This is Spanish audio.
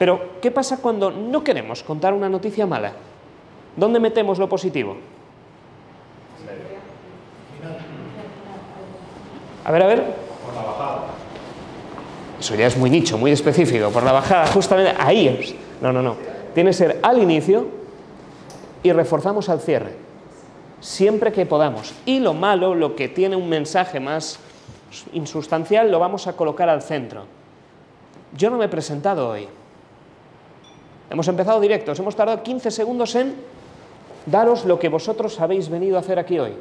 Pero, ¿qué pasa cuando no queremos contar una noticia mala? ¿Dónde metemos lo positivo? A ver, a ver. Por la bajada. Eso ya es muy nicho, muy específico. Por la bajada, justamente ahí. No, no, no. Tiene que ser al inicio y reforzamos al cierre. Siempre que podamos. Y lo malo, lo que tiene un mensaje más insustancial, lo vamos a colocar al centro. Yo no me he presentado hoy. Hemos empezado directos, hemos tardado 15 segundos en daros lo que vosotros habéis venido a hacer aquí hoy.